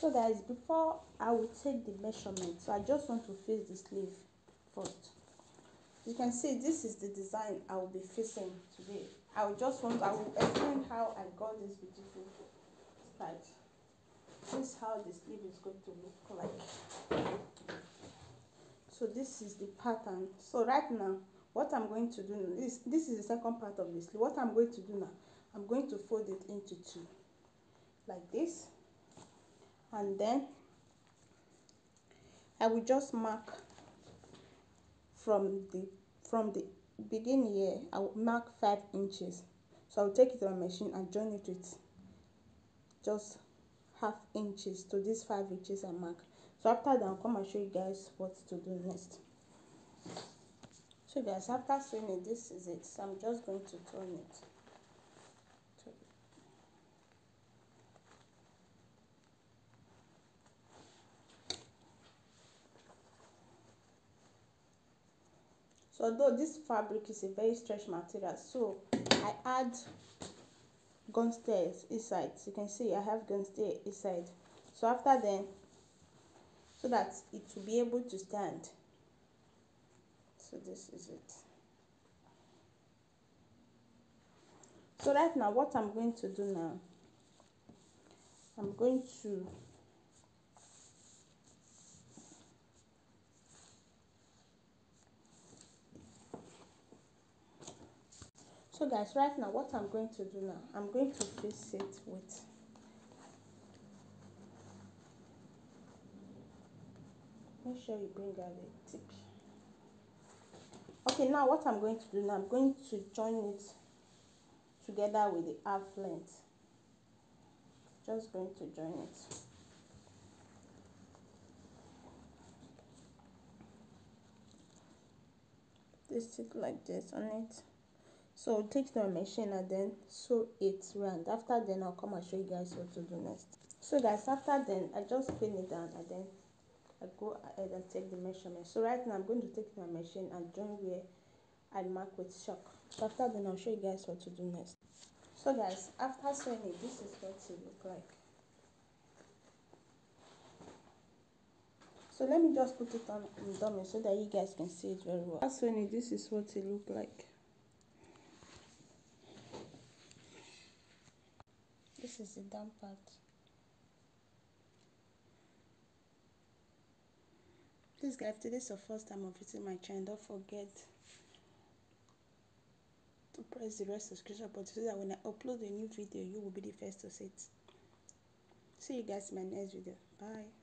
so guys before i will take the measurement. So i just want to face the sleeve first. You can see this is the design i will be facing today. I will just want i will explain how i got this beautiful style this is how the sleeve is going to look like. So this is the pattern. So right now what i'm going to do is this is the second part of the sleeve. What i'm going to do now i'm going to fold it into two. Like this and then I will just mark from the from the beginning here I will mark five inches. So I'll take it on machine and join it with just half inches to these five inches I mark. So after that I'll come and show you guys what to do next. So guys after sewing it this is it. So I'm just going to turn it so although this fabric is a very stretch material so i add gumstars inside. So you can see i have gun gumstar inside. So after then so that it will be able to stand. So this is it. So right now what i'm going to do now i'm going to so guys right now what i'm going to do now i'm going to fix it with make sure you bring out the tip okay now what i'm going to do now i'm going to join it together with the half length. Just going to join it. This it like this on it so take the machine and then sew it round. After then i'll come and show you guys what to do next. So guys after then i just pin it down and then i go ahead and take the measurement. So right now i'm going to take my machine and join where i mark with chalk. So after then i'll show you guys what to do next. So guys after sewing it this is what it look like. So let me just put it on dummy so that you guys can see it very well. After sewing it this is what it look like this is the down part. Please guys if this is your first time of visiting my channel. Don't forget to press the red subscription button so that when i upload a new video you will be the first to see it. See you guys in my next video. Bye